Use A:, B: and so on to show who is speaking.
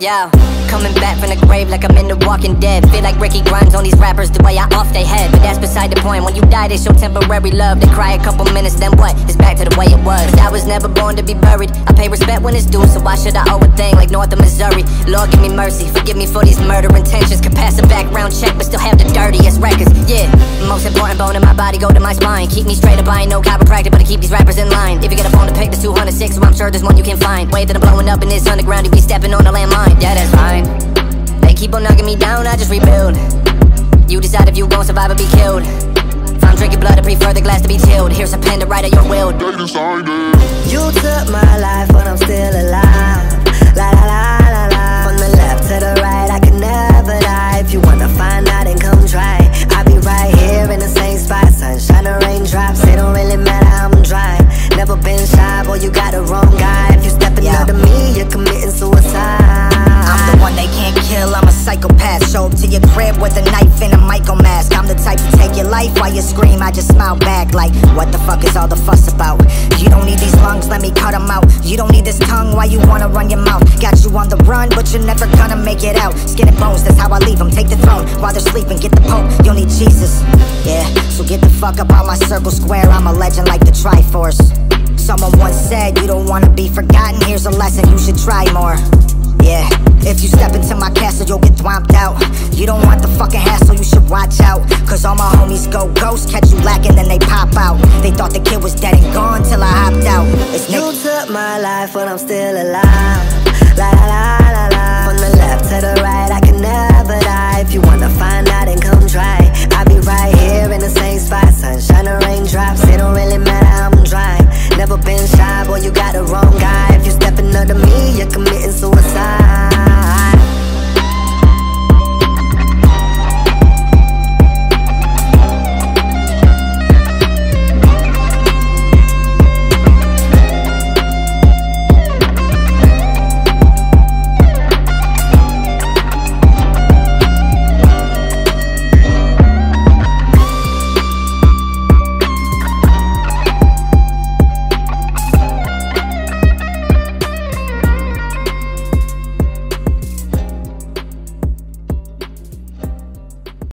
A: Yo, coming back from the grave like I'm in the walking dead. Feel like Ricky Grimes on these rappers, the way I off they head. But that's beside the point, when you die they show temporary love. They cry a couple minutes, then what? It's back to the way it was. But I was never born to be buried. I pay respect when it's due, so why should I owe a thing? Like North of Missouri? Lord give me mercy, forgive me for these murder intentions. Could pass it background body, go to my spine Keep me straight up, I ain't no chiropractor, but I keep these rappers in line If you get a phone to pick, there's 206, so I'm sure there's one you can find Way that I'm blowing up in this underground, you be stepping on the landmine yeah, that's fine. They keep on knocking me down, I just rebuild. You decide if you gon' survive or be killed. If I'm drinking blood, I prefer the glass to be chilled. Here's a pen to write at your will.
B: You took my life, but I'm still alive. La la la la la. From the left to the right, I can never die. If you wanna find out, then come try. I'll be right here in the same spot. It don't really matter how I'm dry. Never been shy, boy, you got the wrong guy. If you stepping yeah. under me, you're committing suicide.
C: I'm the one they can't kill, I'm a psychopath. Show up to your crib with a knife and a Michael mask. I'm the type to take your life while you scream. I just smile back like, what the fuck is all the fuss about? You don't need these lungs, let me cut them out. You don't need this tongue, why you wanna run your mouth? Got you on the run, but you're never gonna make it out. Skin and bones, that's how I leave them. Take the throne while they're sleeping, get the Pope. You'll need Jesus. Fuck up out my circle square. I'm a legend like the Triforce. Someone once said you don't wanna be forgotten. Here's a lesson, you should try more. Yeah, if you step into my castle, you'll get thwomped out. You don't want the fucking hassle, you should watch out. Cause all my homies go ghost, catch you lacking, then they pop out. They thought the kid was dead and gone till I hopped out.
B: It's you took my life, but I'm still alive. You got the wrong guy. If you stepping under me, you're committing suicide.